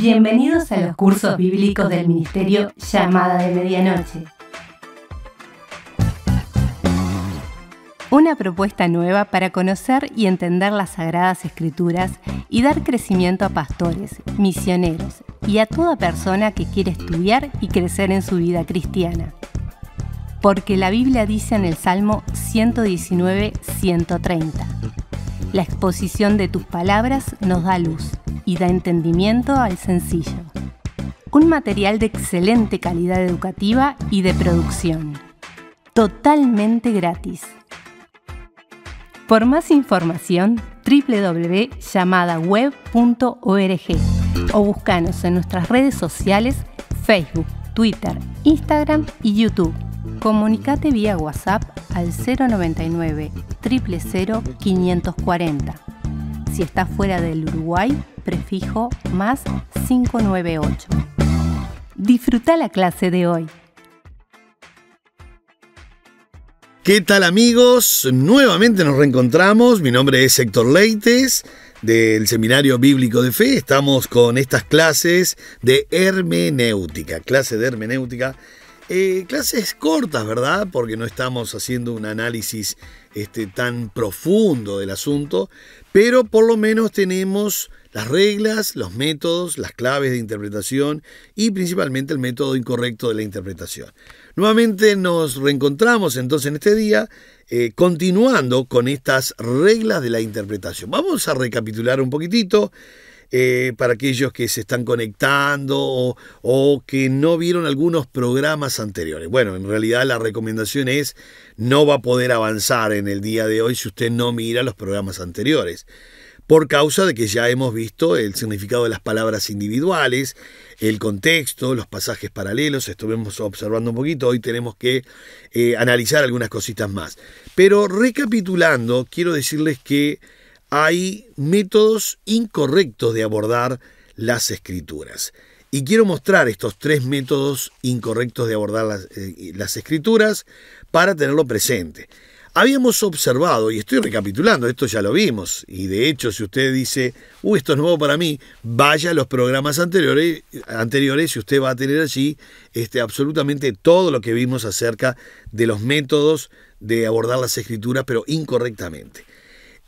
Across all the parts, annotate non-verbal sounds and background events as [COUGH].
Bienvenidos a los cursos bíblicos del Ministerio Llamada de Medianoche. Una propuesta nueva para conocer y entender las Sagradas Escrituras y dar crecimiento a pastores, misioneros y a toda persona que quiere estudiar y crecer en su vida cristiana. Porque la Biblia dice en el Salmo 119-130, La exposición de tus palabras nos da luz y da entendimiento al sencillo. Un material de excelente calidad educativa y de producción. Totalmente gratis. Por más información, www.llamadaweb.org o búscanos en nuestras redes sociales Facebook, Twitter, Instagram y YouTube. Comunicate vía WhatsApp al 099 000 540. Si estás fuera del Uruguay, prefijo más 598. Disfruta la clase de hoy. ¿Qué tal amigos? Nuevamente nos reencontramos. Mi nombre es Héctor Leites del Seminario Bíblico de Fe. Estamos con estas clases de hermenéutica, clase de hermenéutica. Eh, clases cortas, ¿verdad? Porque no estamos haciendo un análisis este, tan profundo del asunto, pero por lo menos tenemos las reglas, los métodos, las claves de interpretación y principalmente el método incorrecto de la interpretación. Nuevamente nos reencontramos entonces en este día eh, continuando con estas reglas de la interpretación. Vamos a recapitular un poquitito. Eh, para aquellos que se están conectando o, que no vieron algunos programas anteriores. Bueno, en realidad la recomendación es no va a poder avanzar en el día de hoy si usted no mira los programas anteriores por causa de que ya hemos visto el significado de las palabras individuales, el contexto, los pasajes paralelos, estuvimos observando un poquito, hoy tenemos que eh, analizar algunas cositas más. Pero recapitulando, quiero decirles que hay métodos incorrectos de abordar las escrituras. Y quiero mostrar estos tres métodos incorrectos de abordar las, eh, las escrituras para tenerlo presente. Habíamos observado, y estoy recapitulando, esto ya lo vimos, y de hecho si usted dice, uy, esto es nuevo para mí, vaya a los programas anteriores, anteriores y usted va a tener allí este, absolutamente todo lo que vimos acerca de los métodos de abordar las escrituras, pero incorrectamente.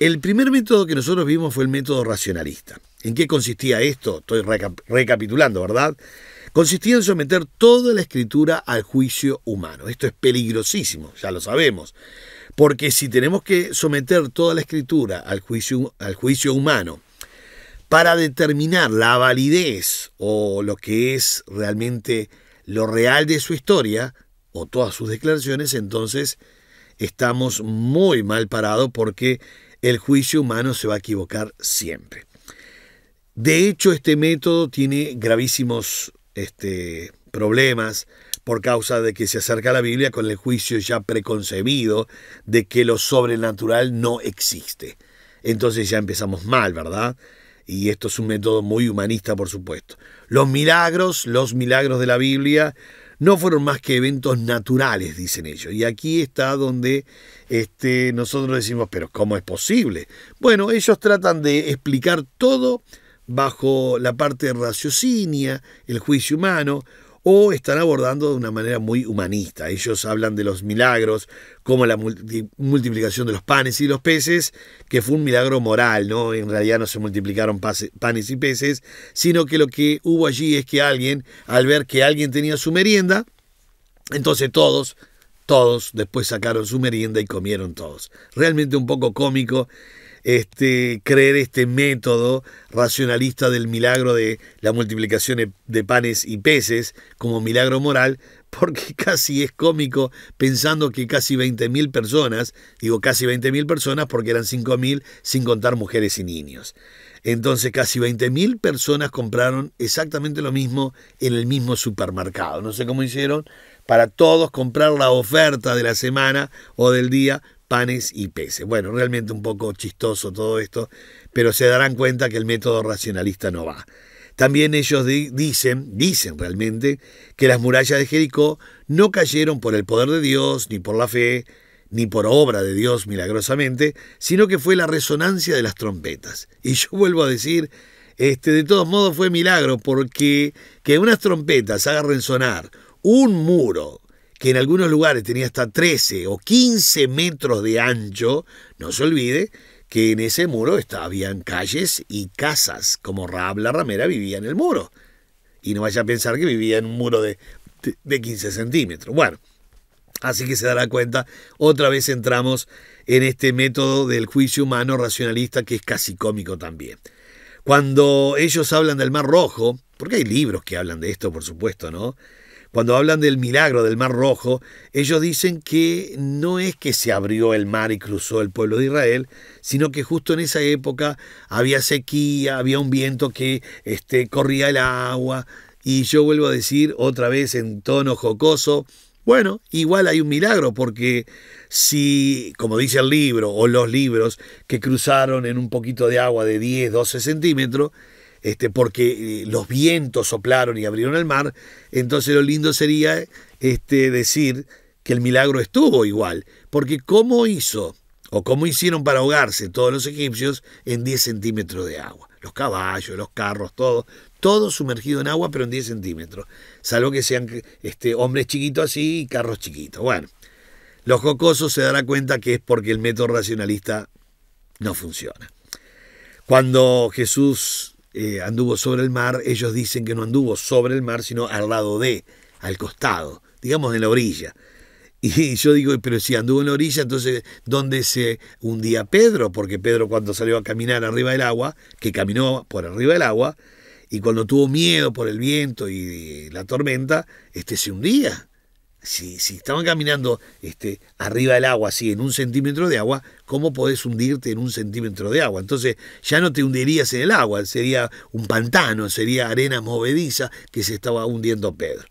El primer método que nosotros vimos fue el método racionalista. ¿En qué consistía esto? Estoy recapitulando, ¿verdad? Consistía en someter toda la escritura al juicio humano. Esto es peligrosísimo, ya lo sabemos. Porque si tenemos que someter toda la escritura al juicio, al juicio humano para determinar la validez o lo que es realmente lo real de su historia o todas sus declaraciones, entonces estamos muy mal parados porque el juicio humano se va a equivocar siempre. De hecho, este método tiene gravísimos este, problemas por causa de que se acerca a la Biblia con el juicio ya preconcebido de que lo sobrenatural no existe. Entonces ya empezamos mal, ¿verdad? Y esto es un método muy humanista, por supuesto. Los milagros, los milagros de la Biblia, no fueron más que eventos naturales, dicen ellos. Y aquí está donde este, nosotros decimos, pero ¿cómo es posible? Bueno, ellos tratan de explicar todo bajo la parte raciocinia, el juicio humano, o están abordando de una manera muy humanista. Ellos hablan de los milagros, como la multiplicación de los panes y los peces, que fue un milagro moral, ¿no? En realidad no se multiplicaron panes y peces, sino que lo que hubo allí es que alguien, al ver que alguien tenía su merienda, entonces todos, todos después sacaron su merienda y comieron todos. Realmente un poco cómico este, creer este método racionalista del milagro de la multiplicación de panes y peces como milagro moral, porque [LAUGHS] casi es cómico pensando que casi 20.000 personas, digo casi 20.000 personas porque eran 5.000 sin contar mujeres y niños. Entonces casi 20.000 personas compraron exactamente lo mismo en el mismo supermercado. No sé cómo hicieron para todos comprar la oferta de la semana o del día panes y peces. Bueno, realmente un poco chistoso todo esto, pero se darán cuenta que el método racionalista no va. También ellos dicen, dicen realmente, que las murallas de Jericó no cayeron por el poder de Dios, ni por la fe, ni por obra de Dios milagrosamente, sino que fue la resonancia de las trompetas. Y yo [LAUGHS] vuelvo a decir, este, de todos modos fue milagro porque que unas trompetas hagan sonar un muro que en algunos lugares tenía hasta 13 o 15 metros de ancho, no se olvide que en ese muro habían calles y casas, como Raab la ramera vivía en el muro. Y no vaya a pensar que vivía en un muro de, de 15 centímetros. Bueno, así que se dará cuenta, otra vez entramos en este método del juicio humano racionalista que es casi cómico también. Cuando ellos hablan del Mar Rojo, porque hay libros que hablan de esto, por supuesto, ¿no? Cuando hablan del milagro del Mar Rojo, ellos dicen que no es que se abrió el mar y cruzó el pueblo de Israel, sino que justo en esa época había sequía, había un viento que este, corría el agua, y yo vuelvo a decir otra vez en tono jocoso, bueno, igual hay un milagro, porque si, como dice el libro o los libros, que cruzaron en un poquito de agua de 10, 12 centímetros, este, porque eh, los vientos soplaron y abrieron el mar, entonces lo lindo sería este, decir que el milagro estuvo igual, porque ¿cómo hizo o cómo hicieron para ahogarse todos los egipcios en 10 centímetros de agua? Los caballos, los carros, todo, todo sumergido en agua, pero en 10 centímetros, salvo que sean este, hombres chiquitos así y carros chiquitos. Bueno, los jocosos se darán cuenta que es porque el método racionalista no funciona. Cuando Jesús eh, anduvo sobre el mar, ellos dicen que no anduvo sobre el mar, sino al lado de, al costado, digamos en la orilla. Y [LAUGHS] yo digo, pero si anduvo en la orilla, entonces, ¿dónde se hundía Pedro? Porque Pedro cuando salió a caminar arriba del agua, que caminó por arriba del agua, y cuando tuvo miedo por el viento y la tormenta, este se hundía si, estaban caminando este, arriba del agua, así en un centímetro de agua, ¿cómo podés hundirte en un centímetro de agua? Entonces ya no te hundirías en el agua, sería un pantano, sería arena movediza que se estaba hundiendo Pedro.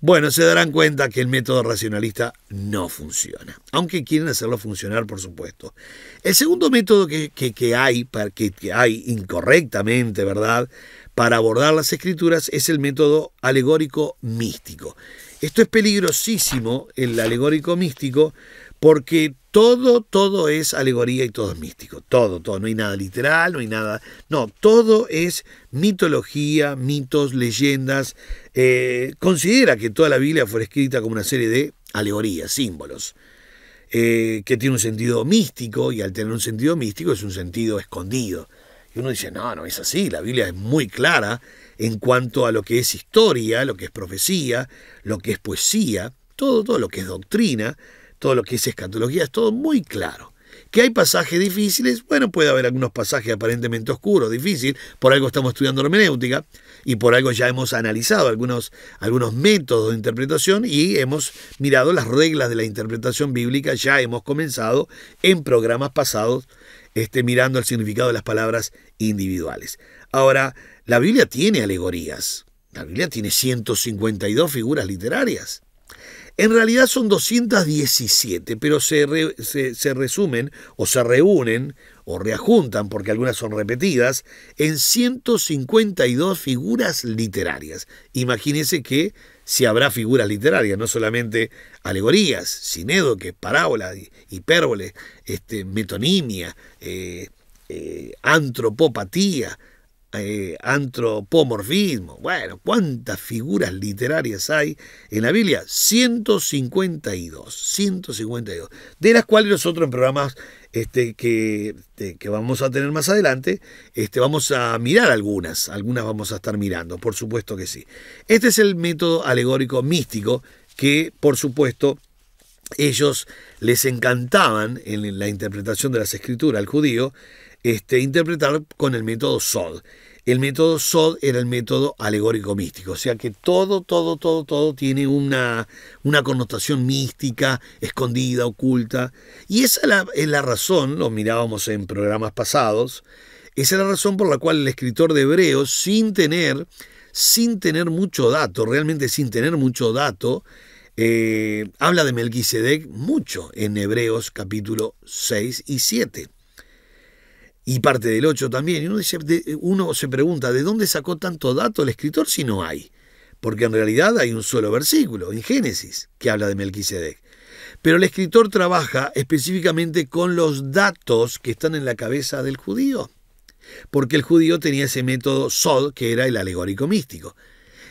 Bueno, se darán cuenta que el método racionalista no funciona, aunque quieren hacerlo funcionar, por supuesto. El segundo método que, hay, que hay incorrectamente, ¿verdad?, para abordar las escrituras es el método alegórico místico. Esto es peligrosísimo, el alegórico místico, porque todo, todo es alegoría y todo es místico. Todo, todo. No hay nada literal, no hay nada. No, todo es mitología, mitos, leyendas. Eh, considera que toda la Biblia fue escrita como una serie de alegorías, símbolos. Eh, que tiene un sentido místico y al tener un sentido místico es un sentido escondido. Y uno dice, no, no es así, la Biblia es muy clara en cuanto a lo que es historia, lo que es profecía, lo que es poesía, todo, todo lo que es doctrina, todo lo que es escatología, es todo muy claro. ¿Que hay pasajes difíciles? Bueno, puede haber algunos pasajes aparentemente oscuros, difíciles, por algo estamos estudiando hermenéutica y por algo ya hemos analizado algunos, algunos métodos de interpretación y hemos mirado las reglas de la interpretación bíblica, ya hemos comenzado en programas pasados este, mirando el significado de las palabras individuales. Ahora, la Biblia tiene alegorías. La Biblia tiene 152 figuras literarias. En realidad son 217, pero se, se, resumen o se reúnen o reajuntan, porque algunas son repetidas, en 152 figuras literarias. Imagínense que si habrá figuras literarias, no solamente alegorías, sinédoque, parábolas, hipérbole, este, metonimia, eh, eh, antropopatía, eh, antropomorfismo. Bueno, ¿cuántas figuras literarias hay en la Biblia? 152, 152, de las cuales nosotros en programas este, que, que, vamos a tener más adelante, este, vamos a mirar algunas, algunas vamos a estar mirando, por supuesto que sí. Este es el método alegórico místico que, por supuesto, ellos les encantaban en la interpretación de las escrituras al judío, este, interpretar con el método Sod. El método Sod era el método alegórico místico, o sea que todo, todo, todo, todo tiene una, una connotación mística, escondida, oculta. Y esa es la razón, lo mirábamos en programas pasados, esa es la razón por la cual el escritor de Hebreos, sin tener, sin tener mucho dato, realmente sin tener mucho dato, eh, habla de Melquisedec mucho en Hebreos capítulo 6 y 7 y parte del 8 también. Y uno, se pregunta, ¿de dónde sacó tanto dato el escritor si no hay? Porque en realidad hay un solo versículo en Génesis que habla de Melquisedec. Pero el escritor trabaja específicamente con los datos que están en la cabeza del judío. porque el judío tenía ese método Sod, que era el alegórico místico.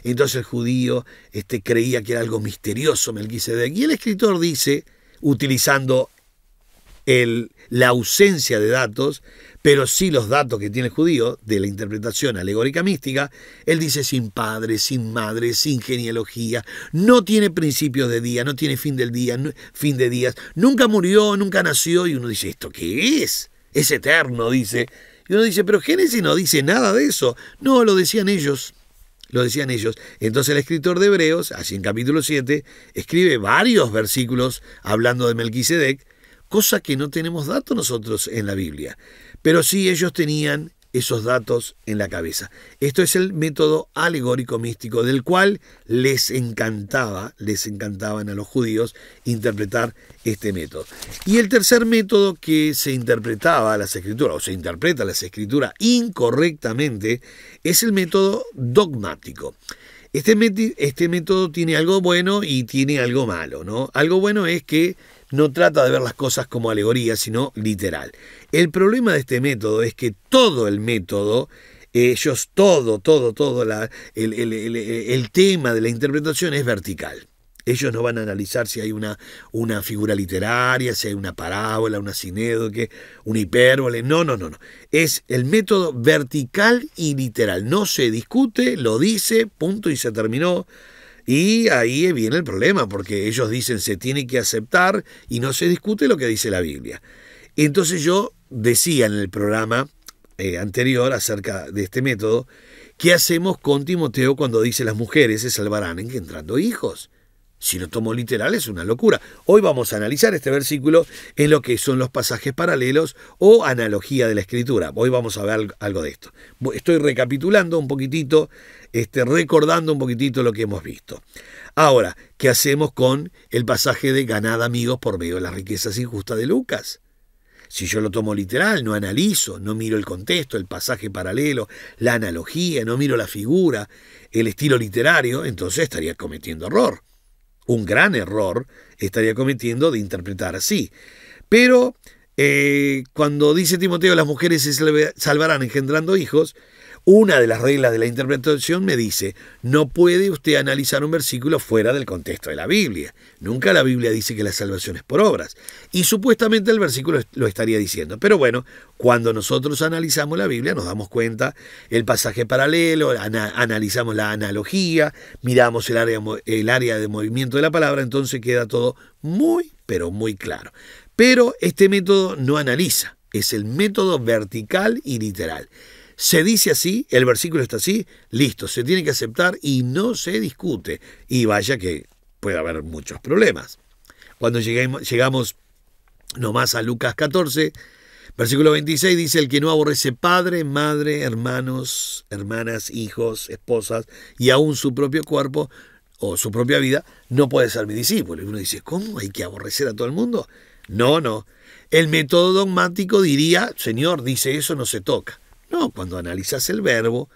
Entonces el judío este, creía que era algo misterioso Melquisedec. Y el escritor dice, utilizando el, la ausencia de datos, pero sí los datos que tiene el judío de la interpretación alegórica mística, él dice sin padre, sin madre, sin genealogía, no tiene principios de día, no tiene fin del día, fin de días, nunca murió, nunca nació, y uno dice, ¿esto qué es? Es eterno, dice. Y uno dice, pero Génesis no dice nada de eso. No, lo decían ellos. Lo decían ellos. Entonces el escritor de Hebreos, así en capítulo 7, escribe varios versículos hablando de Melquisedec, cosa que no tenemos datos nosotros en la Biblia. Pero sí ellos tenían esos datos en la cabeza. Esto es el método alegórico místico del cual les encantaba, les encantaban a los judíos interpretar este método. Y el tercer método que se interpretaba las escrituras, o se interpreta las escrituras incorrectamente, es el método dogmático. Este, este método tiene algo bueno y tiene algo malo, ¿no? Algo bueno es que no trata de ver las cosas como alegoría, sino literal. El problema de este método es que todo el método, ellos, todo, todo, todo, el, el, tema de la interpretación es vertical. Ellos no van a analizar si hay una, una figura literaria, si hay una parábola, una sinédoque, una hipérbole. No, no, no, no. Es el método vertical y literal. No se discute, lo dice, punto y se terminó. Y ahí viene el problema, porque ellos dicen se tiene que aceptar y no se discute lo que dice la Biblia. Entonces yo decía en el programa eh, anterior acerca de este método, ¿qué hacemos con Timoteo cuando dice las mujeres se salvarán engendrando hijos? Si lo tomo literal es una locura. Hoy vamos a analizar este versículo en lo que son los pasajes paralelos o analogía de la escritura. Hoy vamos a ver algo de esto. Estoy recapitulando un poquitito, este, recordando un poquitito lo que hemos visto. Ahora, ¿qué hacemos con el pasaje de ganad amigos por medio de las riquezas injustas de Lucas? Si yo lo tomo literal, no analizo, no miro el contexto, el pasaje paralelo, la analogía, no miro la figura, el estilo literario, entonces estaría cometiendo error un gran error estaría cometiendo de interpretar así. Pero eh, cuando dice Timoteo las mujeres se salvarán engendrando hijos, una de las reglas de la interpretación me dice, no puede usted analizar un versículo fuera del contexto de la Biblia. Nunca la Biblia dice que la salvación es por obras. Y supuestamente el versículo lo estaría diciendo. Pero bueno, cuando nosotros analizamos la Biblia nos damos cuenta el pasaje paralelo, analizamos la analogía, miramos el área, el área de movimiento de la palabra, entonces queda todo muy, pero muy claro. Pero este método no analiza, es el método vertical y literal. Se dice así, el versículo está así, listo, se tiene que aceptar y no se discute. Y vaya que puede haber muchos problemas. Cuando llegamos nomás a Lucas 14, versículo 26 dice, el que no aborrece padre, madre, hermanos, hermanas, hijos, esposas y aún su propio cuerpo o su propia vida, no puede ser mi discípulo. Y uno dice, ¿cómo hay que aborrecer a todo el mundo? No, no. El método dogmático diría, Señor, dice eso, no se toca. No, cuando analizas el verbo,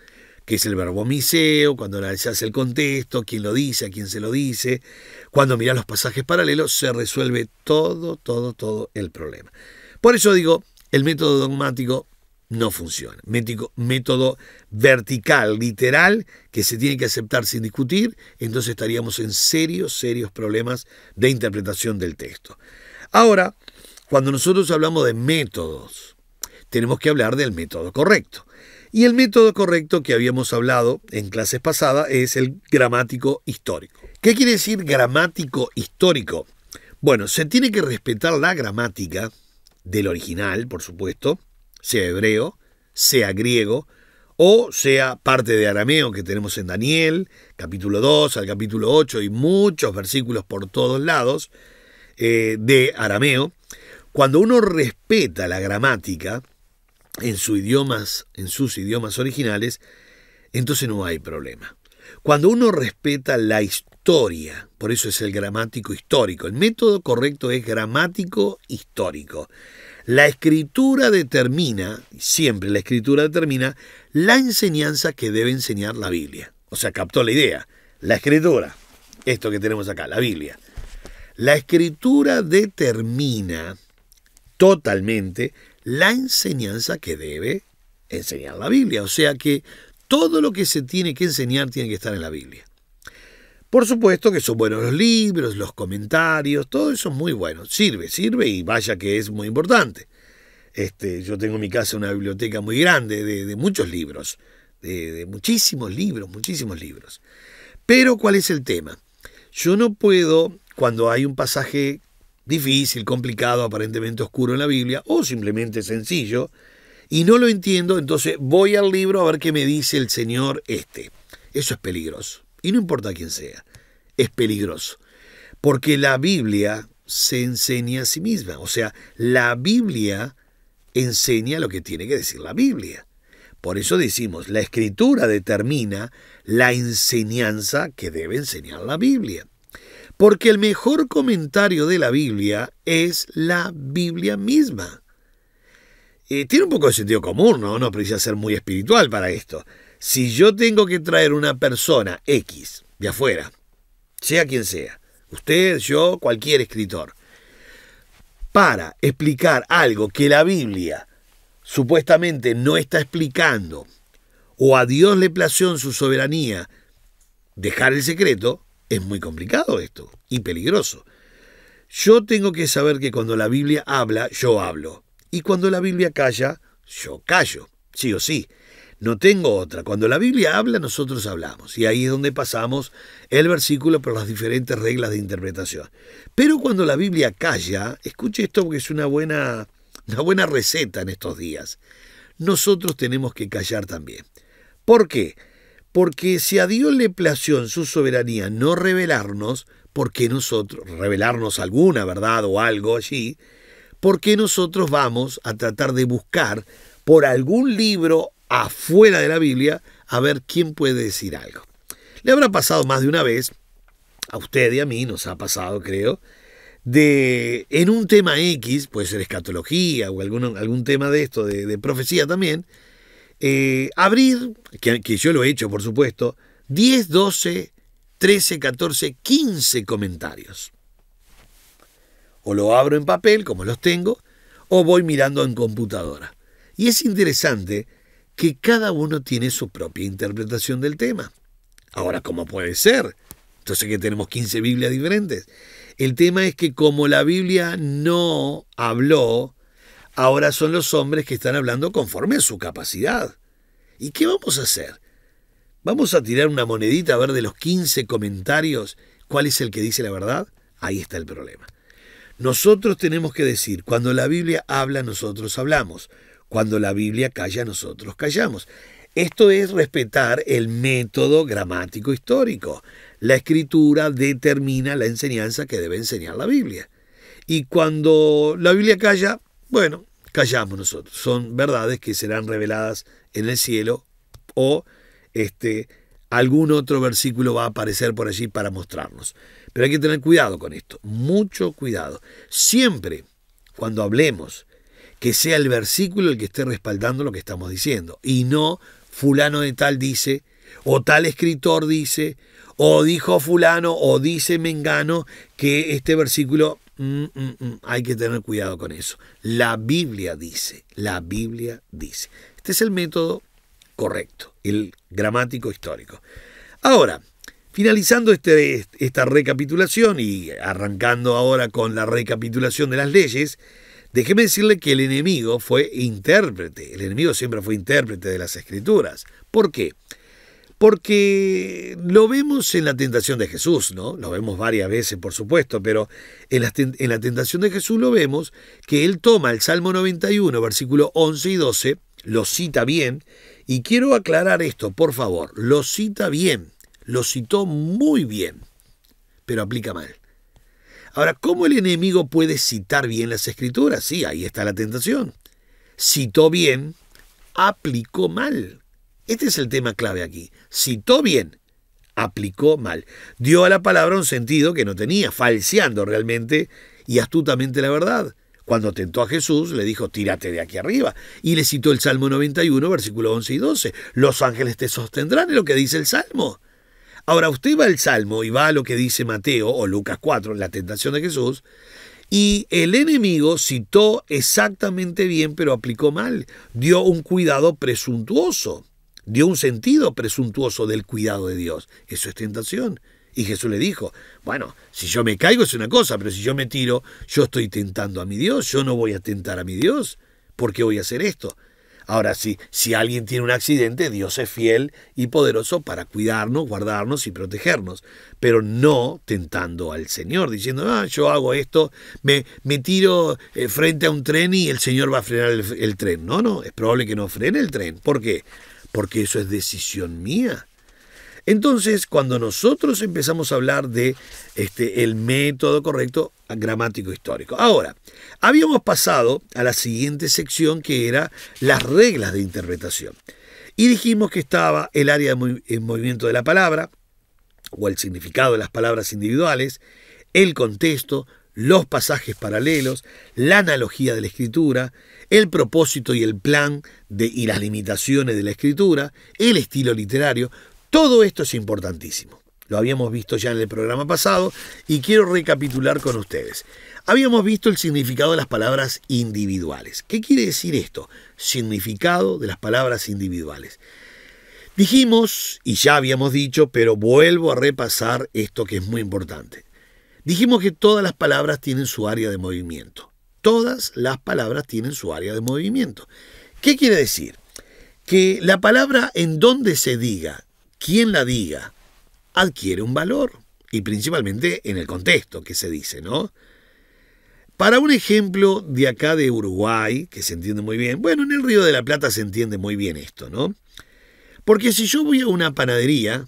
que es el verbo miseo, cuando analizas el contexto, quién lo dice, a quién se lo dice, cuando miras los pasajes paralelos, se resuelve todo, todo, todo el problema. Por eso digo, el método dogmático no funciona. Método, método vertical, literal, que se tiene que aceptar sin discutir, entonces estaríamos en serios, serios problemas de interpretación del texto. Ahora, cuando nosotros hablamos de métodos, tenemos que hablar del método correcto. Y el método correcto que habíamos hablado en clases pasadas es el gramático histórico. ¿Qué quiere decir gramático histórico? Bueno, se tiene que respetar la gramática del original, por supuesto, sea hebreo, sea griego, o sea parte de arameo que tenemos en Daniel, capítulo 2 al capítulo 8 y muchos versículos por todos lados eh, de arameo. Cuando uno respeta la gramática, en, idiomas, en sus idiomas originales, entonces no hay problema. Cuando uno respeta la historia, por eso es el gramático histórico, el método correcto es gramático histórico. La escritura determina, siempre la escritura determina, la enseñanza que debe enseñar la Biblia. O sea, captó la idea. La escritura, esto que tenemos acá, la Biblia. La escritura determina totalmente la enseñanza que debe enseñar la Biblia. O sea que todo lo que se tiene que enseñar tiene que estar en la Biblia. Por supuesto que son buenos los libros, los comentarios, todo eso es muy bueno. Sirve, sirve y vaya que es muy importante. Este, yo tengo en mi casa una biblioteca muy grande de, muchos libros, de, de muchísimos libros, muchísimos libros. Pero ¿cuál es el tema? Yo no puedo, cuando hay un pasaje difícil, complicado, aparentemente oscuro en la Biblia, o simplemente sencillo, y no lo entiendo, entonces voy al libro a ver qué me dice el Señor este. Eso es peligroso y no importa quién sea, es peligroso. Porque la Biblia se enseña a sí misma. O sea, la Biblia enseña lo que tiene que decir la Biblia. Por eso decimos, la escritura determina la enseñanza que debe enseñar la Biblia. Porque el mejor comentario de la Biblia es la Biblia misma. Tiene un poco de sentido común, ¿no? No precisa ser muy espiritual para esto. Si yo tengo que traer una persona X de afuera, sea quien sea, usted, yo, cualquier escritor, para explicar algo que la Biblia supuestamente no está explicando, o a Dios le plació en su soberanía dejar el secreto, es muy complicado esto y peligroso. Yo tengo que saber que cuando la Biblia habla, yo hablo. Y cuando la Biblia calla, yo callo, sí o sí. No tengo otra. Cuando la Biblia habla, nosotros hablamos. Y ahí es donde pasamos el versículo por las diferentes reglas de interpretación. Pero cuando la Biblia calla, escuche esto porque es una buena, una buena receta en estos días. Nosotros tenemos que callar también. ¿Por qué? Porque si a Dios le plació en su soberanía no revelarnos, ¿por qué nosotros, revelarnos alguna verdad o algo allí? ¿Por qué nosotros vamos a tratar de buscar por algún libro afuera de la Biblia a ver quién puede decir algo. Le habrá pasado más de una vez, a usted y a mí nos ha pasado, creo, de en un tema X, puede ser escatología o algún, algún tema de esto, de, profecía también, eh, abrir, que, yo lo he hecho por supuesto, 10, 12, 13, 14, 15 comentarios. O lo abro en papel, como los tengo, o voy mirando en computadora. Y es interesante que cada uno tiene su propia interpretación del tema. Ahora, ¿cómo puede ser? Entonces que tenemos 15 Biblias diferentes. El tema es que como la Biblia no habló, ahora son los hombres que están hablando conforme a su capacidad. ¿Y qué vamos a hacer? ¿Vamos a tirar una monedita a ver de los 15 comentarios cuál es el que dice la verdad? Ahí está el problema. Nosotros tenemos que decir, cuando la Biblia habla, nosotros hablamos. Cuando la Biblia calla, nosotros callamos. Esto es respetar el método gramático histórico. La escritura determina la enseñanza que debe enseñar la Biblia. Y cuando la Biblia calla, bueno, callamos nosotros. Son verdades que serán reveladas en el cielo o este, algún otro versículo va a aparecer por allí para mostrarnos. Pero hay que tener cuidado con esto, mucho cuidado. Siempre cuando hablemos que sea el versículo el que esté respaldando lo que estamos diciendo, y no fulano de tal dice, o tal escritor dice, o dijo fulano, o dice Mengano, que este versículo mm, mm, mm, hay que tener cuidado con eso. La Biblia dice, la Biblia dice. Este es el método correcto, el gramático histórico. Ahora, finalizando este, esta recapitulación y arrancando ahora con la recapitulación de las leyes, Déjeme decirle que el enemigo fue intérprete, el enemigo siempre fue intérprete de las escrituras. ¿Por qué? Porque lo vemos en la tentación de Jesús, ¿no? Lo vemos varias veces, por supuesto, pero en la, en la tentación de Jesús lo vemos que él toma el Salmo 91, versículo 11 y 12, lo cita bien, y quiero aclarar esto, por favor, lo cita bien, lo citó muy bien, pero aplica mal. Ahora, ¿cómo el enemigo puede citar bien las escrituras? Sí, ahí está la tentación. Citó bien, aplicó mal. Este es el tema clave aquí. Citó bien, aplicó mal. Dio a la palabra un sentido que no tenía, falseando realmente y astutamente la verdad. Cuando tentó a Jesús, le dijo, tírate de aquí arriba. Y le citó el Salmo 91, versículo 11 y 12. Los ángeles te sostendrán, es lo que dice el Salmo. Ahora usted va al Salmo y va a lo que dice Mateo o Lucas 4, la tentación de Jesús, Y el enemigo citó exactamente bien, pero aplicó mal. Dio un cuidado presuntuoso, dio un sentido presuntuoso del cuidado de Dios. Eso es tentación. Y Jesús le dijo, bueno, si yo me caigo es una cosa, pero si yo me tiro, yo estoy tentando a mi Dios, yo no voy a tentar a mi Dios. ¿Por qué voy a hacer esto? Ahora sí, si alguien tiene un accidente, Dios es fiel y poderoso para cuidarnos, guardarnos y protegernos, pero no tentando al Señor, diciendo, ah, yo hago esto, me, me tiro eh, frente a un tren y el Señor va a frenar el, el tren. No, no, es probable que no frene el tren. ¿Por qué? Porque eso es decisión mía. Entonces, cuando nosotros empezamos a hablar de este, el método correcto gramático histórico. Ahora, habíamos pasado a la siguiente sección que era las reglas de interpretación. Y dijimos que estaba el área de movimiento de la palabra, o el significado de las palabras individuales, el contexto, los pasajes paralelos, la analogía de la escritura, el propósito y el plan y las limitaciones de la escritura, el estilo literario, todo esto es importantísimo. Lo habíamos visto ya en el programa pasado y quiero recapitular con ustedes. Habíamos visto el significado de las palabras individuales. ¿Qué quiere decir esto? Significado de las palabras individuales. Dijimos, y ya habíamos dicho, pero vuelvo a repasar esto que es muy importante. Dijimos que todas las palabras tienen su área de movimiento. Todas las palabras tienen su área de movimiento. ¿Qué quiere decir? Que la palabra en donde se diga quien la diga adquiere un valor, y principalmente en el contexto que se dice, ¿no? Para un ejemplo de acá de Uruguay, que se entiende muy bien, bueno, en el Río de la Plata se entiende muy bien esto, ¿no? Porque si yo voy a una panadería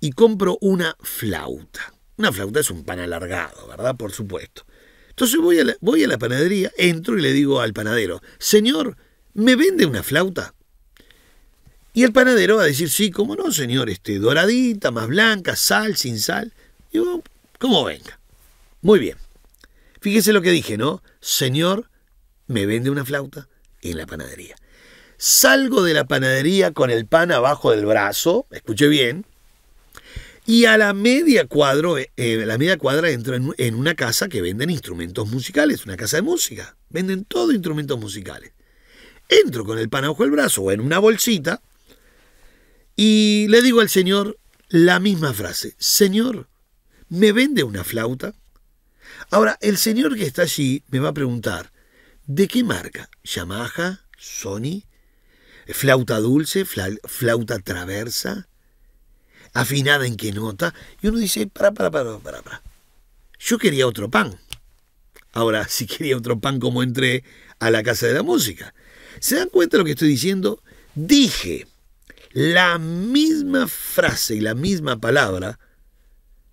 y compro una flauta, una flauta es un pan alargado, ¿verdad? Por supuesto. Entonces voy a la, panadería, entro y le digo al panadero, Señor, ¿me vende una flauta? Y el panadero va a decir, sí, cómo no, señor, este, doradita, más blanca, sal, sin sal. Yo, como venga. Muy bien. Fíjese lo que dije, ¿no? Señor, me vende una flauta en la panadería. Salgo de la panadería con el pan abajo del brazo, escuche bien, y a la media, cuadro, eh, la media cuadra entro en, una casa que venden instrumentos musicales, una casa de música. Venden todo instrumentos musicales. Entro con el pan abajo del brazo o en una bolsita y le digo al Señor la misma frase, Señor, ¿me vende una flauta? Ahora, el señor que está allí me va a preguntar, ¿de qué marca? ¿Yamaha? ¿Sony? ¿Flauta dulce? ¿Flauta traversa? ¿Afinada en qué nota? Y uno dice, para, para, para, para, para. Yo quería otro pan. Ahora, [LAUGHS] si quería otro pan, como entré a la casa de la música? ¿Se dan cuenta de lo que estoy diciendo? Dije la misma frase y la misma palabra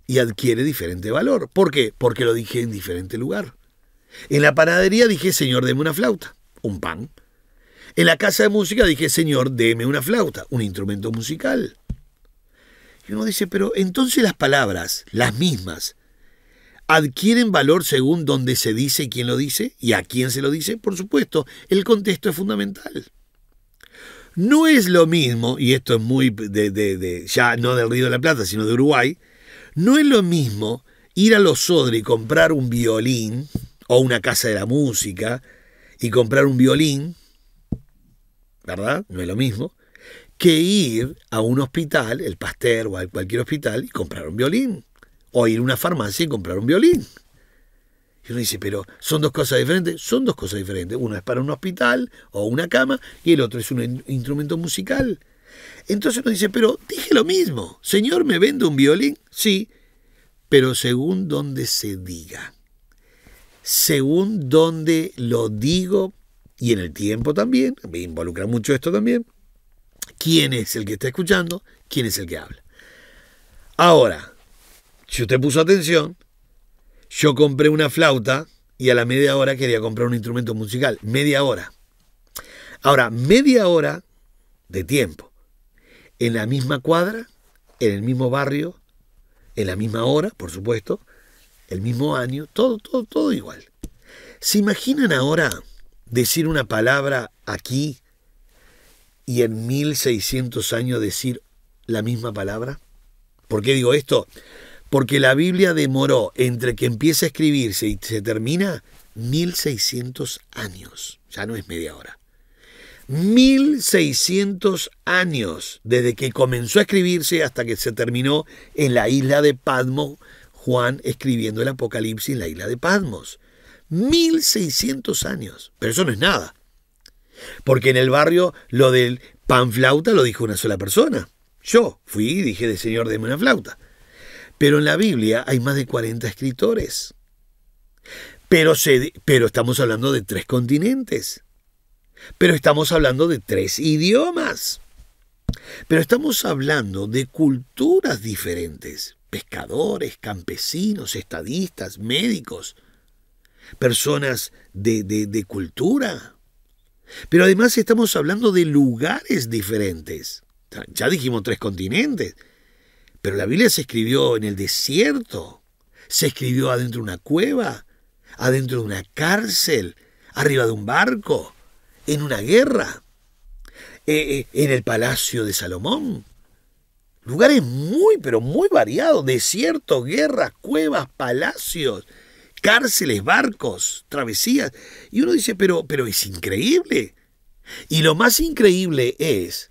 y adquiere diferente valor. ¿Por qué? Porque lo dije en diferente lugar. En la panadería dije, Señor, deme una flauta, un pan. En la casa de música dije, Señor, deme una flauta, un instrumento musical. Y uno dice, pero entonces las palabras, las mismas, adquieren valor según donde se dice y quién lo dice y a quién se lo dice. Por supuesto, el contexto es fundamental. No es lo mismo, y esto es muy de, ya no del Río de la Plata, sino de Uruguay, no es lo mismo ir a los Sodre y comprar un violín, o una casa de la música, y comprar un violín, ¿verdad? No es lo mismo, que ir a un hospital, el Pasteur o a cualquier hospital, y comprar un violín. O ir a una farmacia y comprar un violín. Y uno dice, pero ¿son dos cosas diferentes? Son dos cosas diferentes. Uno es para un hospital o una cama y el otro es un instrumento musical. Entonces uno dice, pero dije lo mismo. Señor, ¿me vende un violín? Sí, pero según donde se diga. Según donde lo digo y en el tiempo también, me involucra mucho esto también. ¿Quién es el que está escuchando? ¿Quién es el que habla? Ahora, si usted puso atención, yo compré una flauta y a la media hora quería comprar un instrumento musical. Media hora. Ahora, media hora de tiempo. En la misma cuadra, en el mismo barrio, en la misma hora, por supuesto, el mismo año, todo, todo, todo igual. ¿Se imaginan ahora decir una palabra aquí y en 1600 años decir la misma palabra? ¿Por qué digo esto? Porque la Biblia demoró entre que empieza a escribirse y se termina 1600 años. Ya no es media hora. 1600 años desde que comenzó a escribirse hasta que se terminó en la isla de Patmos, Juan escribiendo el Apocalipsis en la isla de Patmos. 1600 años. Pero eso no es nada. Porque en el barrio lo del panflauta lo dijo una sola persona. Yo fui y dije de Señor, de una flauta. Pero en la Biblia hay más de 40 escritores. Pero, se, pero estamos hablando de tres continentes. Pero estamos hablando de tres idiomas. Pero estamos hablando de culturas diferentes. Pescadores, campesinos, estadistas, médicos, personas de, de, de cultura. Pero además estamos hablando de lugares diferentes. Ya dijimos tres continentes. Pero la Biblia se escribió en el desierto, se escribió adentro de una cueva, adentro de una cárcel, arriba de un barco, en una guerra, eh, eh, en el palacio de Salomón. Lugares muy, pero muy variados, desiertos, guerras, cuevas, palacios, cárceles, barcos, travesías. Y uno dice, pero, pero es increíble. Y lo más increíble es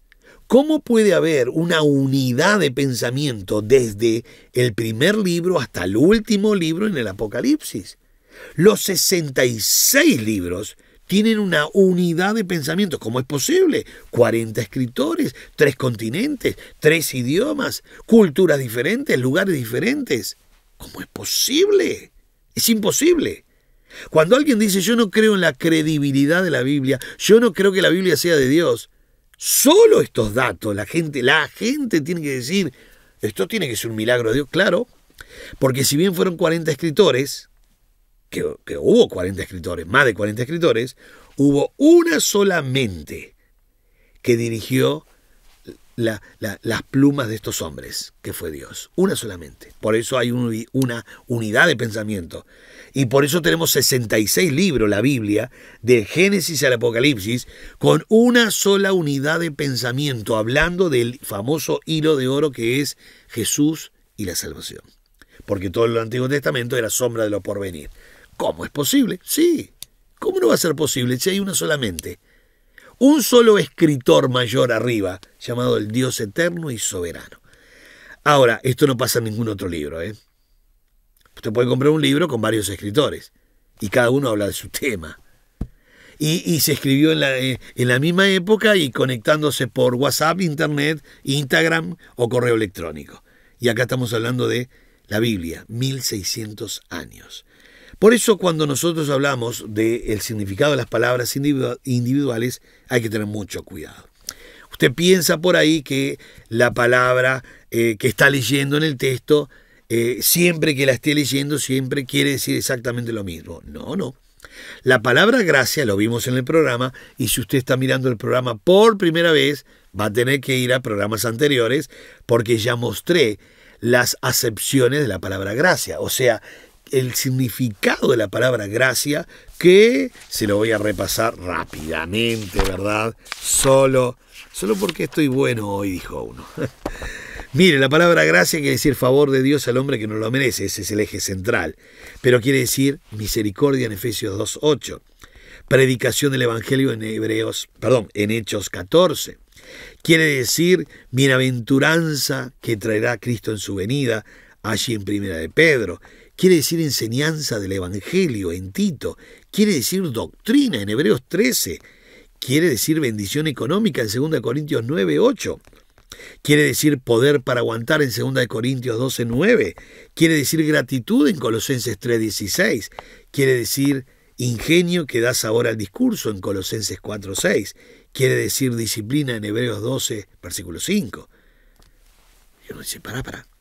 ¿Cómo puede haber una unidad de pensamiento desde el primer libro hasta el último libro en el Apocalipsis? Los 66 libros tienen una unidad de pensamiento. ¿Cómo es posible? 40 escritores, tres continentes, tres idiomas, culturas diferentes, lugares diferentes. ¿Cómo es posible? Es imposible. Cuando alguien dice yo no creo en la credibilidad de la Biblia, yo no creo que la Biblia sea de Dios, Solo estos datos, la gente, la gente tiene que decir, esto tiene que ser un milagro de Dios, claro, porque si bien fueron 40 escritores, que, hubo 40 escritores, más de 40 escritores, hubo una solamente que dirigió las plumas de estos hombres, que fue Dios. Una solamente. Por eso hay una unidad de pensamiento. Y por eso tenemos 66 libros, la Biblia, de Génesis al Apocalipsis, con una sola unidad de pensamiento, hablando del famoso hilo de oro que es Jesús y la salvación. Porque todo el Antiguo Testamento era sombra de lo porvenir. ¿Cómo es posible? Sí. ¿Cómo no va a ser posible si hay una solamente? Un solo escritor mayor arriba, llamado el Dios eterno y soberano. Ahora, esto no pasa en ningún otro libro, ¿eh? Usted puede comprar un libro con varios escritores y cada uno habla de su tema. Y, se escribió en la, eh, en la misma época y conectándose por WhatsApp, Internet, Instagram o correo electrónico. Y acá estamos hablando de la Biblia, 1600 años. Por eso cuando nosotros hablamos del significado de las palabras individuales hay que tener mucho cuidado. Usted piensa por ahí que la palabra eh, que está leyendo en el texto eh, siempre que la esté leyendo, siempre quiere decir exactamente lo mismo. No, no. La palabra gracia lo vimos en el programa y si usted está mirando el programa por primera vez, va a tener que ir a programas anteriores porque ya mostré las acepciones de la palabra gracia, o sea, el significado de la palabra gracia que se lo voy a repasar rápidamente, ¿verdad? Solo, solo porque estoy bueno hoy, dijo uno. [LAUGHS] Mire, la palabra gracia quiere decir favor de Dios al hombre que no lo merece, ese es el eje central, pero quiere decir misericordia en Efesios 2.8, predicación del Evangelio en Hebreos, perdón, en Hechos 14. Quiere decir bienaventuranza que traerá Cristo en su venida, allí en Primera de Pedro. Quiere decir enseñanza del Evangelio en Tito. Quiere decir doctrina en Hebreos 13. Quiere decir bendición económica en 2 Corintios 9.8. Quiere decir poder para aguantar en 2 Corintios 12:9. Quiere decir gratitud en Colosenses 3:16. Quiere decir ingenio que das ahora al discurso en Colosenses 4:6. Quiere decir disciplina en Hebreos 12, versículo 5. Y uno dice, para, para.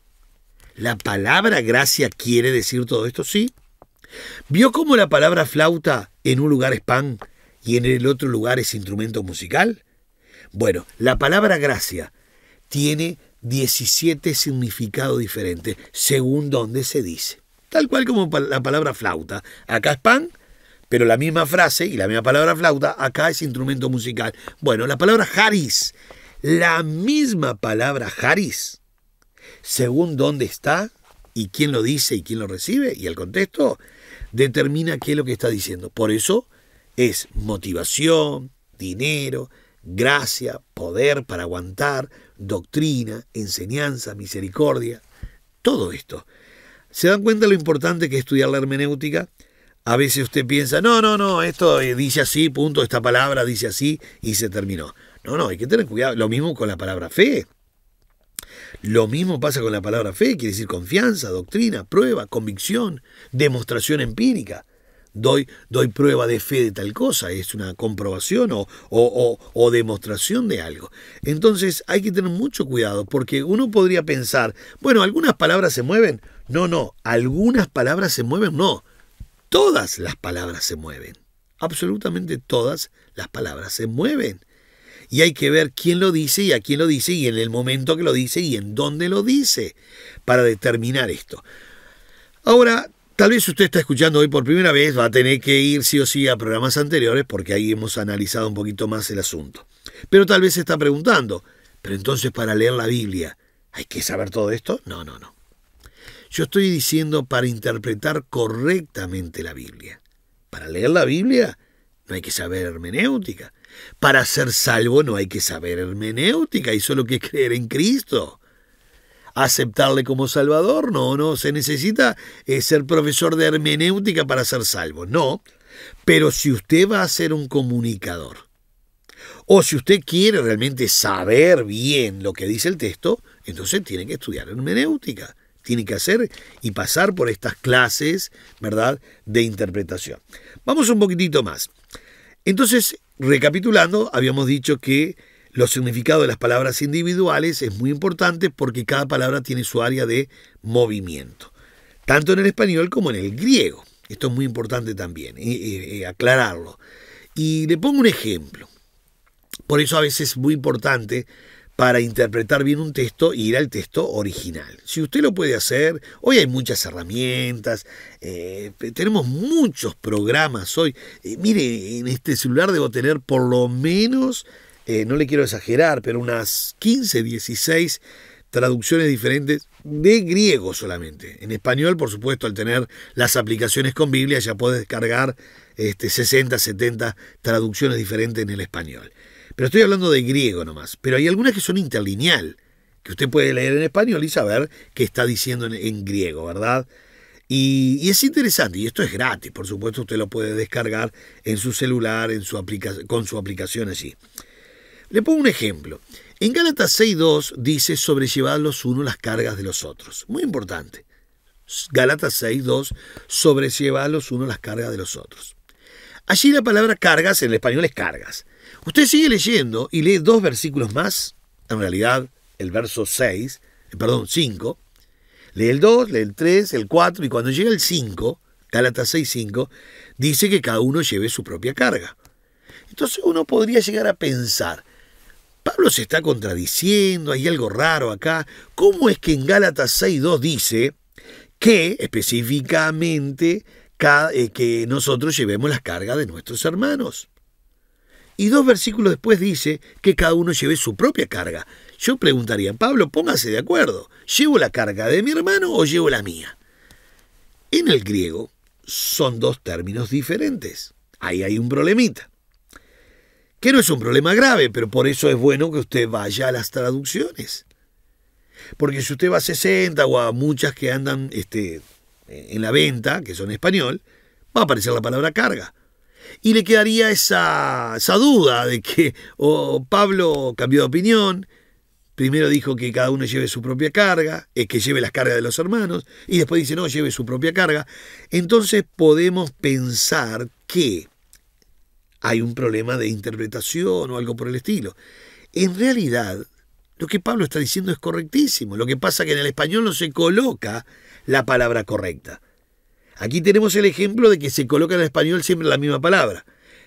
¿La palabra gracia quiere decir todo esto? Sí. ¿Vio cómo la palabra flauta en un lugar es pan y en el otro lugar es instrumento musical? Bueno, la palabra gracia tiene 17 significados diferentes según donde se dice. Tal cual como la palabra flauta. Acá es pan, pero la misma frase y la misma palabra flauta, acá es instrumento musical. Bueno, la palabra haris, la misma palabra haris, según dónde está, y quién lo dice y quién lo recibe y el contexto determina qué es lo que está diciendo. Por eso es motivación, dinero, gracia, poder para aguantar, doctrina, enseñanza, misericordia, todo esto. ¿Se dan cuenta lo importante que es estudiar la hermenéutica? A veces usted piensa, no, no, no, esto dice así, punto, esta palabra dice así y se terminó. No, no, hay que tener cuidado. Lo mismo con la palabra fe. Lo mismo pasa con la palabra fe, quiere decir confianza, doctrina, prueba, convicción, demostración empírica. Doy, doy prueba de fe de tal cosa, es una comprobación o, o, o, demostración de algo. Entonces hay que tener mucho cuidado porque uno podría pensar, bueno, algunas palabras se mueven. No, no, algunas palabras se mueven, no. Todas las palabras se mueven. Absolutamente todas las palabras se mueven y hay que ver quién lo dice y a quién lo dice y en el momento que lo dice y en dónde lo dice para determinar esto. Ahora, tal vez usted está escuchando hoy por primera vez, va a tener que ir sí o sí a programas anteriores porque ahí hemos analizado un poquito más el asunto. Pero tal vez se está preguntando, pero entonces para leer la Biblia, ¿hay que saber todo esto? No, no, no. Yo estoy diciendo para interpretar correctamente la Biblia. Para leer la Biblia no hay que saber hermenéutica. Para ser salvo no hay que saber hermenéutica y solo que [LAUGHS] creer en Cristo. Aceptarle como Salvador, no, no, se necesita eh, ser profesor de hermenéutica para ser salvo, no. Pero si usted va a ser un comunicador, o si usted quiere realmente saber bien lo que dice el texto, entonces tiene que estudiar hermenéutica. Tiene que hacer y pasar por estas clases, ¿verdad?, de interpretación. Vamos un poquitito más. Entonces, Recapitulando, habíamos dicho que los significados de las palabras individuales es muy importante porque cada palabra tiene su área de movimiento, tanto en el español como en el griego. Esto es muy importante también, aclararlo. Y le pongo un ejemplo. Por eso a veces es muy importante para interpretar bien un texto ir al texto original. Si usted lo puede hacer, hoy hay muchas herramientas, eh, tenemos muchos programas hoy. Eh, mire, en este celular debo tener por lo menos, eh, no le quiero exagerar, pero unas 15, 16 traducciones diferentes de griego solamente. En español, por supuesto, al tener las aplicaciones con Biblia ya puede descargar este, 60, 70 traducciones diferentes en el español. Pero estoy hablando de griego nomás. Pero hay algunas que son interlineal, que usted puede leer en español y saber qué está diciendo en, griego, ¿verdad? Y, es interesante, y esto es gratis, por supuesto, usted lo puede descargar en su celular, en su con su aplicación allí. Le pongo un ejemplo. En Gálatas 6.2 dice sobrellevad los unos las cargas de los otros. Muy importante. Gálatas 6.2 sobrellevad los unos las cargas de los otros. Allí la palabra cargas en el español es cargas. Usted sigue leyendo y lee dos versículos más, en realidad el verso 6, eh, perdón, 5, lee el 2, lee el 3, el 4 y cuando llega el 5, Gálatas 6, 5, dice que cada uno lleve su propia carga. Entonces uno podría llegar a pensar, Pablo se está contradiciendo, hay algo raro acá, ¿cómo es que en Gálatas 6, 2 dice que específicamente eh, que nosotros llevemos las cargas de nuestros hermanos? Y dos versículos después dice que cada uno lleve su propia carga. Yo preguntaría, Pablo, póngase de acuerdo. ¿Llevo la carga de mi hermano o llevo la mía? En el griego son dos términos diferentes. Ahí hay un problemita. Que no es un problema grave, pero por eso es bueno que usted vaya a las traducciones. Porque si usted va a 60 o a muchas que andan este, en la venta, que son español, va a aparecer la palabra carga y le quedaría esa, esa duda de que Pablo cambió de opinión, primero dijo que cada uno lleve su propia carga, es que lleve las cargas de los hermanos, y después dice no, lleve su propia carga. Entonces podemos pensar que hay un problema de interpretación o algo por el estilo. En realidad, lo que Pablo está diciendo es correctísimo. Lo que pasa es que en el español no se coloca la palabra correcta. Aquí tenemos el ejemplo de que se coloca en el español siempre la misma palabra,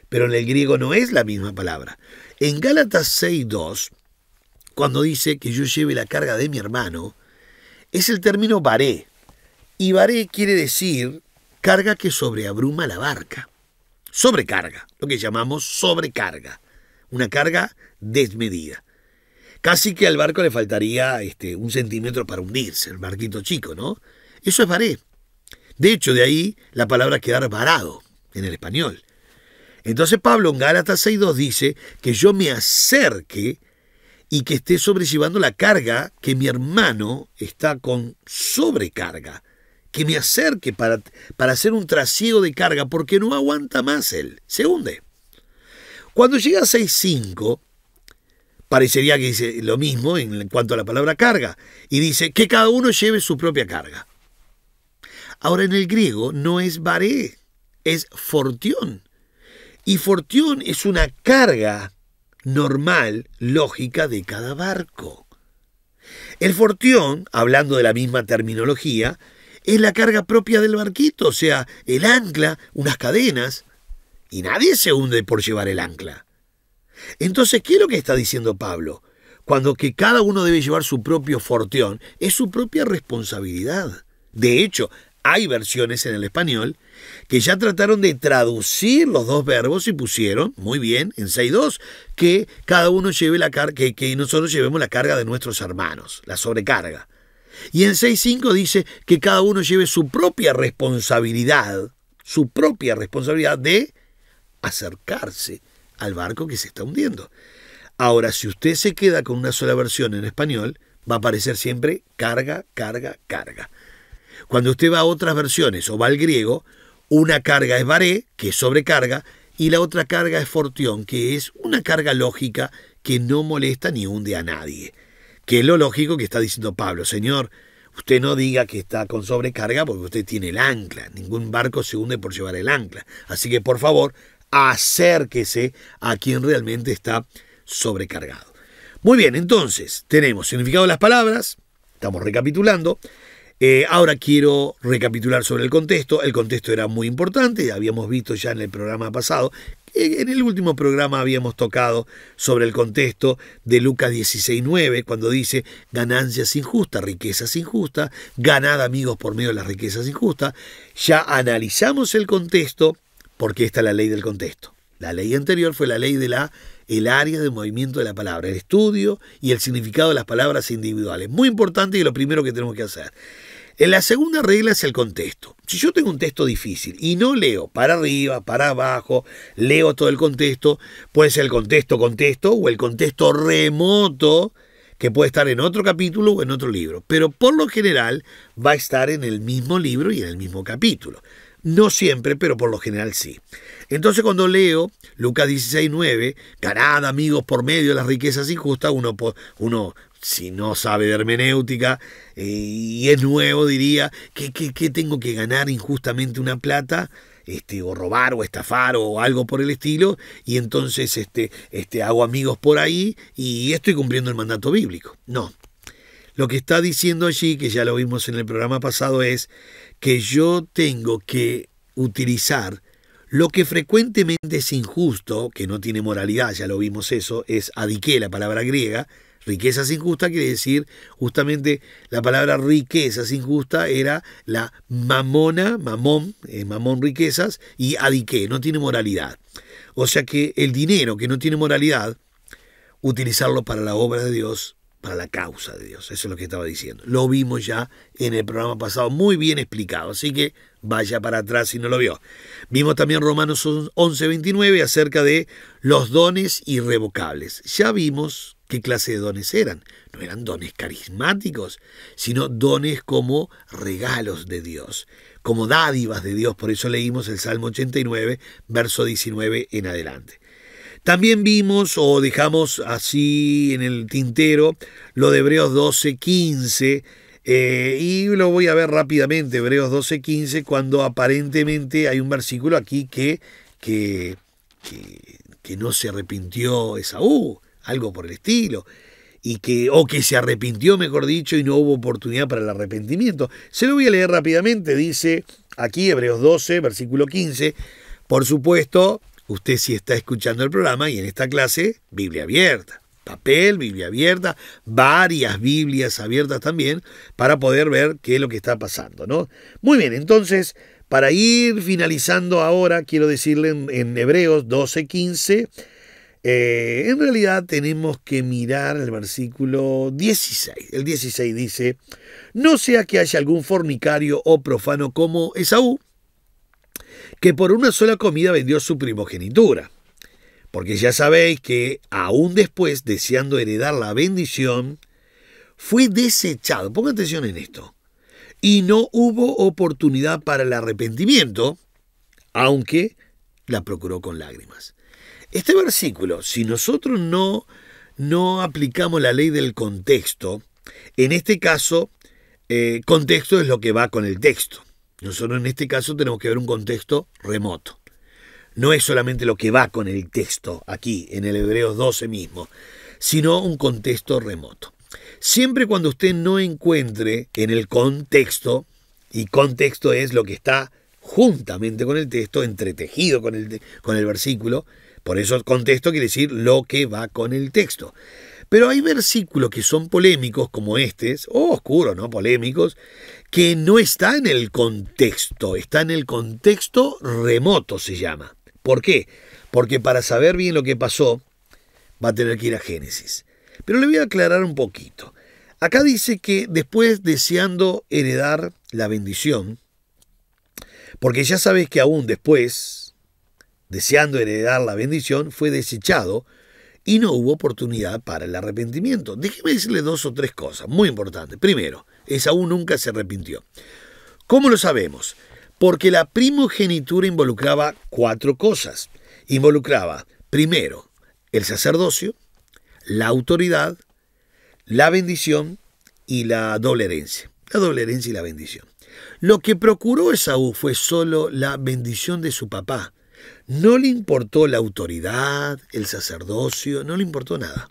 pero en el griego no es la misma palabra. En Gálatas 6.2, cuando dice que yo lleve la carga de mi hermano, es el término baré. Y baré quiere decir carga que sobreabruma la barca. Sobrecarga, lo que llamamos sobrecarga. Una carga desmedida. Casi que al barco le faltaría este, un centímetro para hundirse, el barquito chico, ¿no? Eso es varé. De hecho, de ahí la palabra quedar varado en el español. Entonces Pablo en Gálatas 6.2 dice que yo me acerque y que esté sobrellevando la carga que mi hermano está con sobrecarga. Que me acerque para, para hacer un trasiego de carga porque no aguanta más él. Se hunde. Cuando llega a 6.5, parecería que dice lo mismo en cuanto a la palabra carga. Y dice que cada uno lleve su propia carga. Ahora en el griego no es baré, es fortión. Y fortión es una carga normal, lógica de cada barco. El fortión, hablando de la misma terminología, es la carga propia del barquito, o sea, el ancla, unas cadenas, y nadie se hunde por llevar el ancla. Entonces, ¿qué es lo que está diciendo Pablo? Cuando que cada uno debe llevar su propio fortión, es su propia responsabilidad. De hecho, hay versiones en el español que ya trataron de traducir los dos verbos y pusieron, muy bien, en 6.2, que cada uno lleve la carga, que, que nosotros llevemos la carga de nuestros hermanos, la sobrecarga. Y en 6.5 dice que cada uno lleve su propia responsabilidad, su propia responsabilidad de acercarse al barco que se está hundiendo. Ahora, si usted se queda con una sola versión en español, va a aparecer siempre carga, carga, carga. Cuando usted va a otras versiones o va al griego, una carga es baré, que es sobrecarga, y la otra carga es fortión, que es una carga lógica que no molesta ni hunde a nadie. Que es lo lógico que está diciendo Pablo. Señor, usted no diga que está con sobrecarga porque usted tiene el ancla. Ningún barco se hunde por llevar el ancla. Así que por favor, acérquese a quien realmente está sobrecargado. Muy bien, entonces tenemos significado de las palabras, estamos recapitulando, eh, ahora quiero recapitular sobre el contexto. El contexto era muy importante, habíamos visto ya en el programa pasado. En el último programa habíamos tocado sobre el contexto de Lucas 16.9, cuando dice ganancias injustas, riquezas injustas, ganad amigos por medio de las riquezas injustas. Ya analizamos el contexto porque esta es la ley del contexto. La ley anterior fue la ley de la el área de movimiento de la palabra, el estudio y el significado de las palabras individuales. Muy importante y lo primero que tenemos que hacer. La segunda regla es el contexto. Si yo tengo un texto difícil y no leo para arriba, para abajo, leo todo el contexto, puede ser el contexto contexto o el contexto remoto que puede estar en otro capítulo o en otro libro, pero por lo general va a estar en el mismo libro y en el mismo capítulo. No siempre, pero por lo general sí. Entonces cuando leo Lucas 16.9, ganad amigos por medio de las riquezas injustas, uno, uno si no sabe de hermenéutica eh, y es nuevo, diría, ¿qué, qué, tengo que ganar injustamente una plata? Este, o robar o estafar o algo por el estilo, y entonces este, este, hago amigos por ahí y estoy cumpliendo el mandato bíblico. No. Lo que está diciendo allí, que ya lo vimos en el programa pasado, es que yo tengo que utilizar lo que frecuentemente es injusto, que no tiene moralidad, ya lo vimos eso, es adique, la palabra griega. Riquezas injustas quiere decir justamente la palabra riquezas injusta era la mamona, mamón, eh, mamón riquezas, y adique, no tiene moralidad. O sea que el dinero que no tiene moralidad, utilizarlo para la obra de Dios, para la causa de Dios. Eso es lo que estaba diciendo. Lo vimos ya en el programa pasado, muy bien explicado. Así que vaya para atrás si no lo vio. Vimos también Romanos 11:29 acerca de los dones irrevocables. Ya vimos qué clase de dones eran. No eran dones carismáticos, sino dones como regalos de Dios, como dádivas de Dios. Por eso leímos el Salmo 89, verso 19 en adelante. También vimos o dejamos así en el tintero lo de Hebreos 12:15 eh, y lo voy a ver rápidamente, Hebreos 12:15, cuando aparentemente hay un versículo aquí que, que, que, no se arrepintió Esaú, algo por el estilo. Y que, o que se arrepintió, mejor dicho, y no hubo oportunidad para el arrepentimiento. Se lo voy a leer rápidamente, dice aquí Hebreos 12, versículo 15. Por supuesto, usted si está escuchando el programa y en esta clase, Biblia abierta papel, Biblia abierta, varias Biblias abiertas también, para poder ver qué es lo que está pasando, ¿no? Muy bien, entonces, para ir finalizando ahora, quiero decirle en, Hebreos 12:15, Eh, en realidad tenemos que mirar el versículo 16. El 16 dice, no sea que haya algún fornicario o profano como Esaú, que por una sola comida vendió su primogenitura. Porque ya sabéis que aún después, deseando heredar la bendición, fue desechado. Ponga atención en esto. Y no hubo oportunidad para el arrepentimiento, aunque la procuró con lágrimas. Este versículo, si nosotros no, no aplicamos la ley del contexto, en este caso, eh, contexto es lo que va con el texto. Nosotros en este caso tenemos que ver un contexto remoto. No es solamente lo que va con el texto aquí, en el Hebreos 12 mismo, sino un contexto remoto. Siempre cuando usted no encuentre en el contexto, y contexto es lo que está juntamente con el texto, entretejido con el, con el versículo, por eso contexto quiere decir lo que va con el texto. Pero hay versículos que son polémicos como estos, o oscuros, ¿no? Polémicos, que no está en el contexto, está en el contexto remoto, se llama. ¿Por qué? Porque para saber bien lo que pasó, va a tener que ir a Génesis. Pero le voy a aclarar un poquito. Acá dice que después deseando heredar la bendición, porque ya sabes que aún después, deseando heredar la bendición, fue desechado y no hubo oportunidad para el arrepentimiento. Déjeme decirle dos o tres cosas muy importantes. Primero, Esaú nunca se arrepintió. ¿Cómo lo sabemos? Porque la primogenitura involucraba cuatro cosas. Involucraba, primero, el sacerdocio, la autoridad, la bendición y la doble herencia. La doble herencia y la bendición. Lo que procuró Esaú fue solo la bendición de su papá. No le importó la autoridad, el sacerdocio, no le importó nada.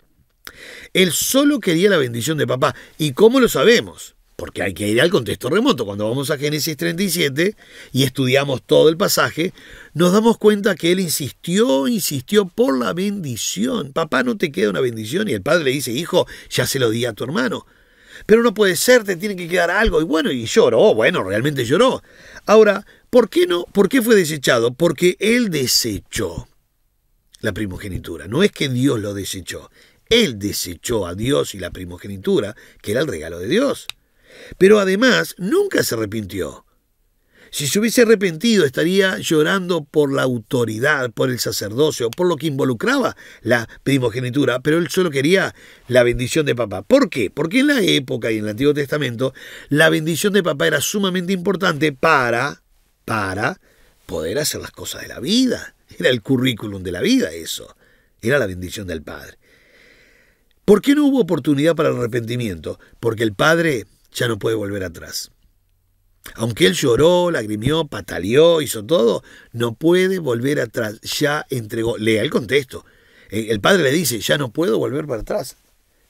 Él solo quería la bendición de papá. ¿Y cómo lo sabemos? porque hay que ir al contexto remoto. Cuando vamos a Génesis 37 y estudiamos todo el pasaje, nos damos cuenta que él insistió, insistió por la bendición. Papá, no te queda una bendición. Y el padre le dice, hijo, ya se lo di a tu hermano. Pero no puede ser, te tiene que quedar algo. Y bueno, y lloró, bueno, realmente lloró. Ahora, ¿por qué no? ¿Por qué fue desechado? Porque él desechó la primogenitura. No es que Dios lo desechó. Él desechó a Dios y la primogenitura, que era el regalo de Dios. Pero además nunca se arrepintió. Si se hubiese arrepentido estaría llorando por la autoridad, por el sacerdocio, por lo que involucraba la primogenitura, pero él solo quería la bendición de papá. ¿Por qué? Porque en la época y en el Antiguo Testamento la bendición de papá era sumamente importante para, para poder hacer las cosas de la vida. Era el currículum de la vida eso. Era la bendición del Padre. ¿Por qué no hubo oportunidad para el arrepentimiento? Porque el Padre ya no puede volver atrás. Aunque él lloró, lagrimió, pataleó, hizo todo, no puede volver atrás. Ya entregó. Lea el contexto. Eh, el padre le dice, ya no puedo volver para atrás.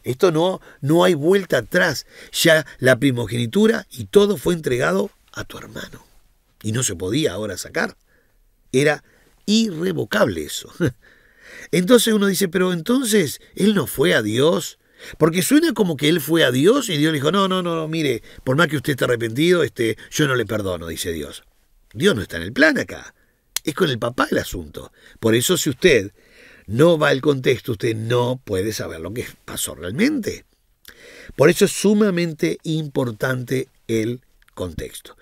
Esto no, no hay vuelta atrás. Ya la primogenitura y todo fue entregado a tu hermano. Y no se podía ahora sacar. Era irrevocable eso. [LAUGHS] Entonces uno dice, pero entonces él no fue a Dios porque suena como que él fue a Dios y Dios le dijo, no, no, no, mire, por más que usted esté arrepentido, este, yo no le perdono, dice Dios. Dios no está en el plan acá. Es con el papá el asunto. Por eso si usted no va al contexto, usted no puede saber lo que pasó realmente. Por eso es sumamente importante el contexto.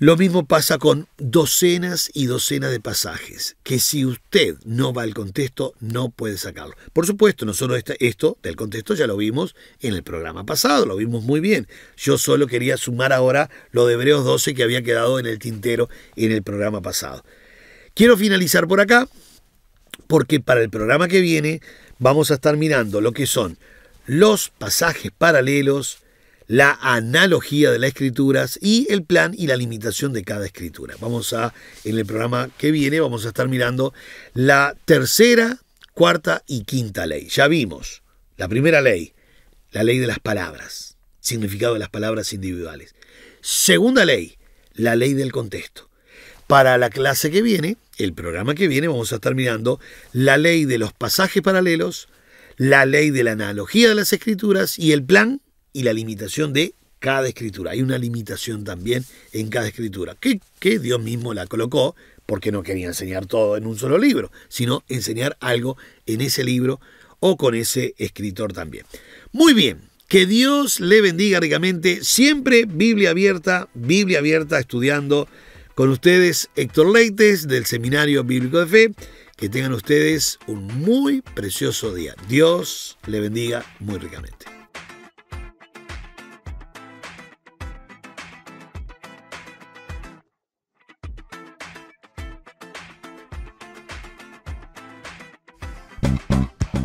Lo mismo pasa con docenas y docenas de pasajes, que si usted no va al contexto, no puede sacarlo. Por supuesto, nosotros esto del contexto ya lo vimos en el programa pasado, lo vimos muy bien. Yo solo quería sumar ahora lo de Hebreos 12 que había quedado en el tintero en el programa pasado. Quiero finalizar por acá, porque para el programa que viene vamos a estar mirando lo que son los pasajes paralelos, la analogía de las escrituras y el plan y la limitación de cada escritura. Vamos a, en el programa que viene, vamos a estar mirando la tercera, cuarta y quinta ley. Ya vimos la primera ley, la ley de las palabras, significado de las palabras individuales. Segunda ley, la ley del contexto. Para la clase que viene, el programa que viene, vamos a estar mirando la ley de los pasajes paralelos, la ley de la analogía de las escrituras y el plan y la limitación de cada escritura. Hay una limitación también en cada escritura, que, que Dios mismo la colocó porque no quería enseñar todo en un solo libro, sino enseñar algo en ese libro o con ese escritor también. Muy bien, que Dios le bendiga ricamente. Siempre Biblia abierta, Biblia abierta, estudiando con ustedes Héctor Leites del Seminario Bíblico de Fe. Que tengan ustedes un muy precioso día. Dios le bendiga muy ricamente.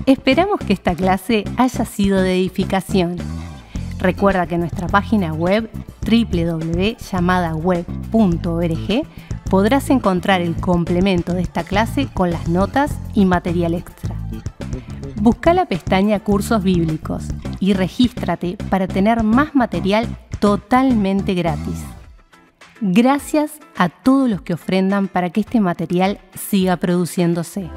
Esperamos que esta clase haya sido de edificación. Recuerda que en nuestra página web www.llamadaweb.org podrás encontrar el complemento de esta clase con las notas y material extra. Busca la pestaña Cursos Bíblicos y regístrate para tener más material totalmente gratis. Gracias a todos los que ofrendan para que este material siga produciéndose.